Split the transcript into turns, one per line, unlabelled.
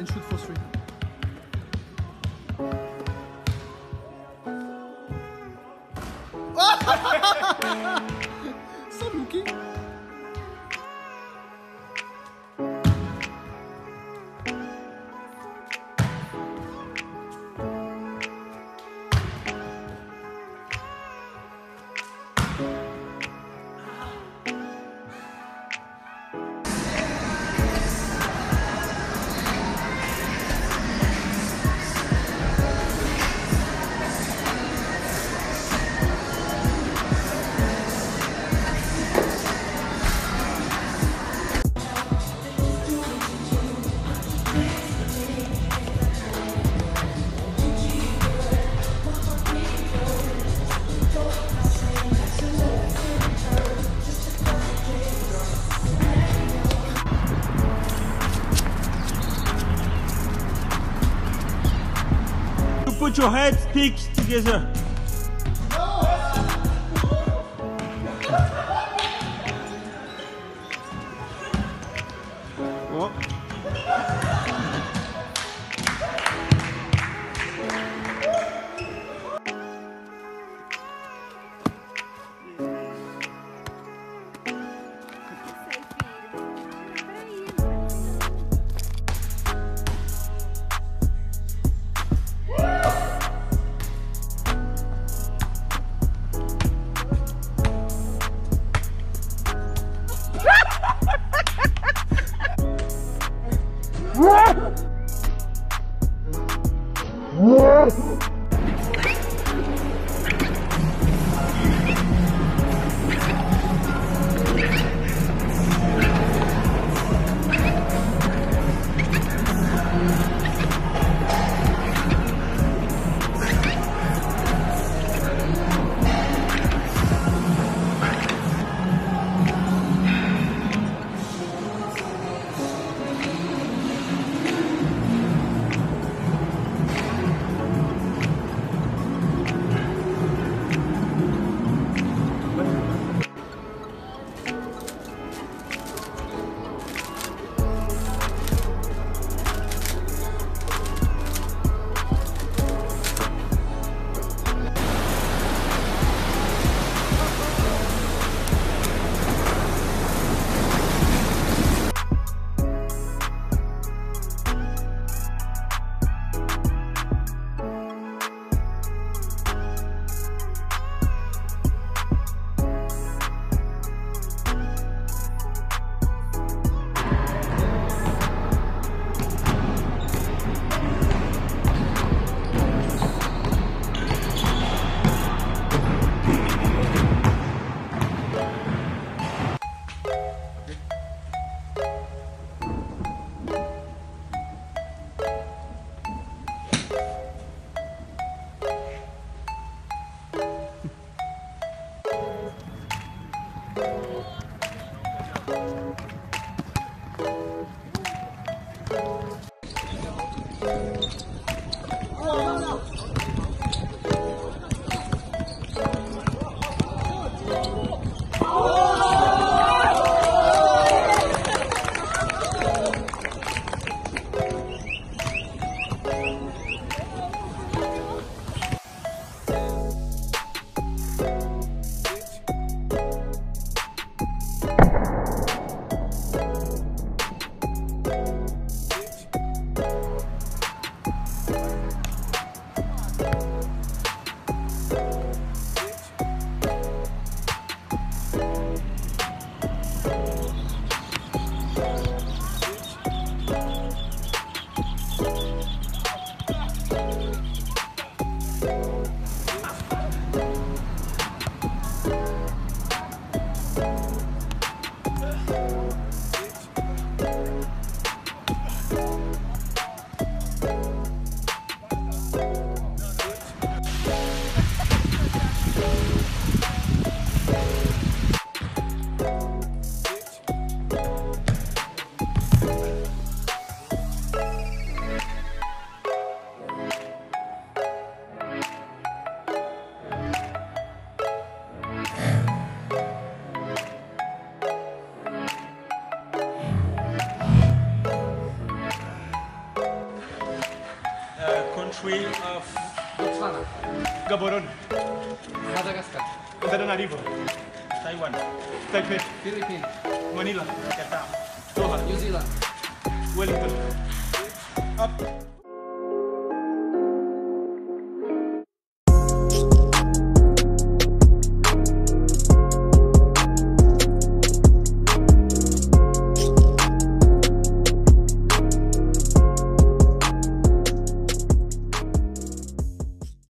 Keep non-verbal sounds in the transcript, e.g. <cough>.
then shoot
for three. <laughs> put your head sticks together. Yes! Oh. Country of
Botswana,
Gaborone.
Madagascar.
Antananarivo. Taiwan. Taipei.
Philippines,
Manila. Jakarta. Doha.
New Zealand.
Wellington. Up.